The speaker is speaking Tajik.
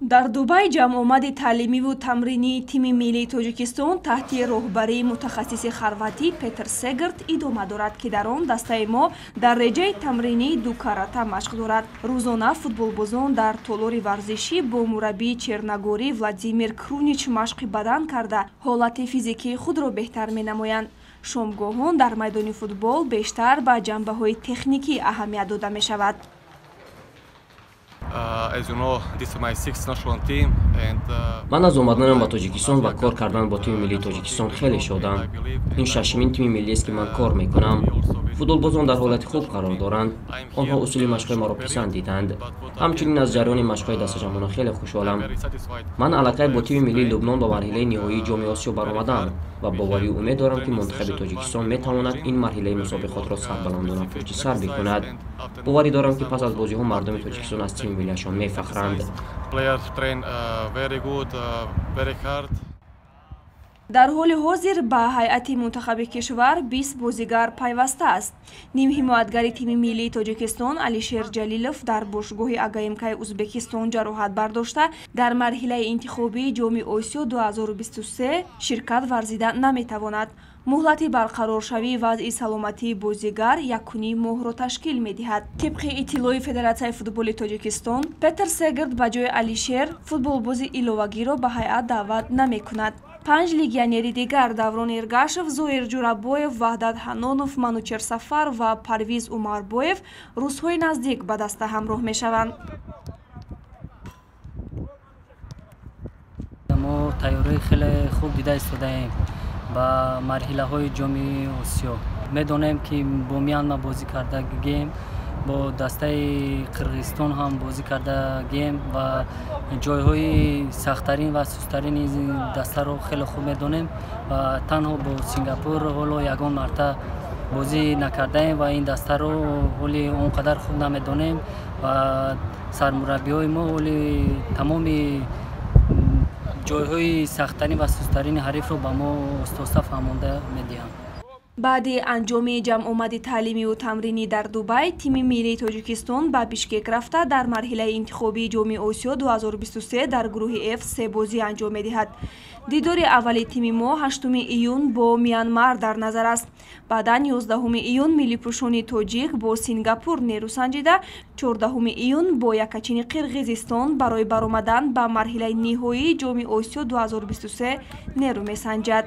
дар дубай ҷамъомади таълимиву тамринии тими миллии тоҷикистон таҳти роҳбарии мутахассиси хорватӣ петр сегерт идома дорад ки дар он дастаи мо дар реҷаи тамринии ду карата машқ дорад. Рӯзона футболбозон дар толори варзишӣ бо мураббии черногорӣ владимир крунич машқи бадан карда. Ҳолати физикии худро беҳтар менамоянд. Шомгоҳон дар майдони футбол бештар ба ҷанбаҳои техникӣ аҳамият дода мешавад as you know, this is my sixth national team. Ман аз омаданам ба тоҷикистон ва кор кардан бо тими миллии тоҷикистон хеле шодам ин шашмин тими миллиест ки ман кор мекунам футболбозон дар ҳолати хуб қарор доранд онҳо усули машқҳои маро писанд диданд ҳамчунин аз ҷараёни машқҳои дастаҷамона хеле хушҳолам ман аллакай бо тими миллии лубнон ба марҳилаи ниҳоии ҷоми осиё баромадам ва боварию умед дорам ки монтахаби тоҷикистон метавонад ин марҳилаи мусобиқотро сарбаландона пушти сар бикунад боварӣ дорам ки пас аз бозиҳо мардуми тоҷикистон аз тими миллияшон мефахранд players train uh, very good, uh, very hard. Дар ҳоли ҳозир ба ҳайати мунтахаби кишвар бист бозигар пайваста аст. Нимҳимоятгари тими миллии тоҷикистон алишер ҷалилов дар бошгоҳи агмки узбекистон ҷароҳат бардошта дар марҳилаи интихобии ҷоми осиё 2023 ширкат варзида наметавонад. Муҳлати барқароршавии вазъи саломатии бозигар якуни моҳро ташкил медиҳад. Тибқи иттилои федератсияи футболи тоҷикистон петр сегерт ба ҷои алишер футболбози иловагиро ба ҳайат даъват намекунад панҷ легионери дигар даврон эргашев зоир ҷурабоев ваҳдат ҳанонов манучер сафар ва парвиз умарбоев рӯзҳои наздик ба даста ҳамроҳ мешаванд. Мо тайёрии хеле хуб дида истодаем ба марҳилаҳои ҷомии осиё. Медонем ки бо мянма бозӣ карда гем бо дастаи қирғизистон ҳам бозӣ карда гем ва ҷойҳои сахттарин ва сустарини дастаро хеле хуб медонем ва танҳо бо сингапур ҳоло ягон марта бозӣ накардаем ва ин дастаро ҳоли он қадар хуб намедонем ва сармураббиҳои мо ҳоли тамоми ҷойҳои сахттарин ва сустарини ҳарифро ба мо остоста фаҳмонда медиҳанд баъди анҷоми ҷамъомади таълимиву тамринӣ дар дубай тими миллии тоҷикистон ба бишкек рафта дар марҳилаи интихобии ҷоми осиё 2023 дар гурӯҳи f се бозӣ анҷом медиҳад. Дидори аввали тими мо 8 июн бо миянмар дар назар аст. Баъдан 11 июн миллипӯшони тоҷик бо сингапур нерӯ санҷида 14 июн бо якачини қирғизистон барои баромадан ба марҳилаи ниҳоии ҷоми осиё 2023 нерӯ месанҷад